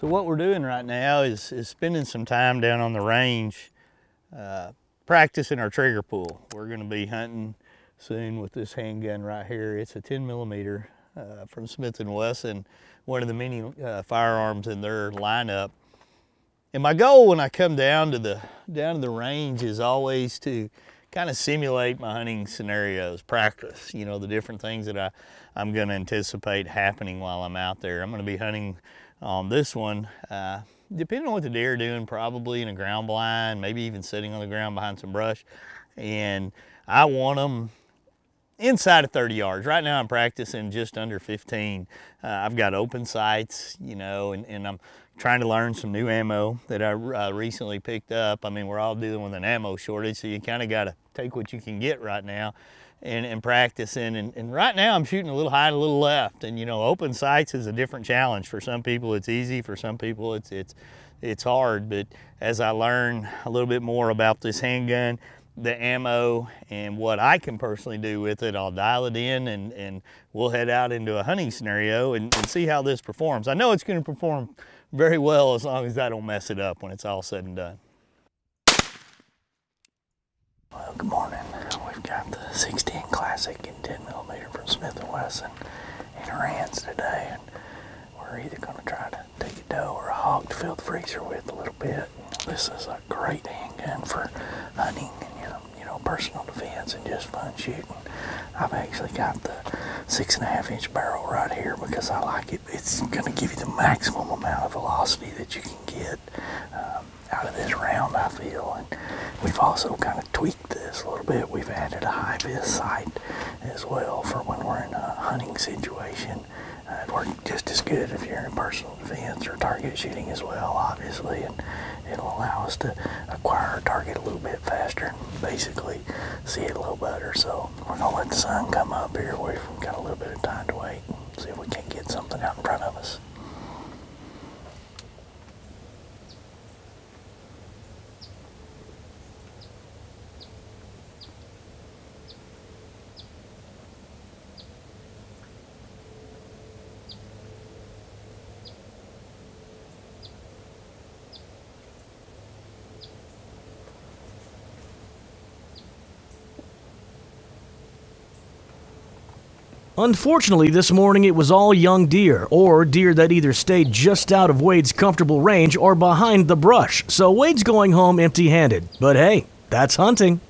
So what we're doing right now is, is spending some time down on the range uh, practicing our trigger pull. We're gonna be hunting soon with this handgun right here. It's a 10 millimeter uh, from Smith & Wesson, one of the many uh, firearms in their lineup. And my goal when I come down to the down to the range is always to kind of simulate my hunting scenarios, practice, you know, the different things that I, I'm gonna anticipate happening while I'm out there. I'm gonna be hunting on this one, uh, depending on what the deer are doing, probably in a ground blind, maybe even sitting on the ground behind some brush. And I want them inside of 30 yards. Right now I'm practicing just under 15. Uh, I've got open sights, you know, and, and, I'm trying to learn some new ammo that I uh, recently picked up. I mean, we're all dealing with an ammo shortage, so you kind of got to take what you can get right now and, and practicing. And, and, right now I'm shooting a little high and a little left. And you know, open sights is a different challenge. For some people it's easy, for some people it's, it's, it's hard. But as I learn a little bit more about this handgun, the ammo and what I can personally do with it, I'll dial it in and, and we'll head out into a hunting scenario and, and see how this performs. I know it's gonna perform very well as long as I don't mess it up when it's all said and done. Well, good morning. We've got the 610 Classic in 10 millimeter from Smith & Wesson in our hands today, and we're either going to try to take a doe or a hog to fill the freezer with a little bit. This is a great handgun for hunting know, personal defense and just fun shooting. I've actually got the six and a half inch barrel right here because I like it. It's going to give you the maximum amount of velocity that you can get. Um, out of this round, I feel. And we've also kind of tweaked this a little bit. We've added a high vis sight as well for when we're in a hunting situation. Uh, it works just as good if you're in personal defense or target shooting as well, obviously. And it'll allow us to acquire a target and basically see it a little better. So we're to let the sun come up here. We've got a little bit of time to wait and see if we can get something out in front of us. Unfortunately, this morning it was all young deer, or deer that either stayed just out of Wade's comfortable range or behind the brush, so Wade's going home empty handed. But hey, that's hunting.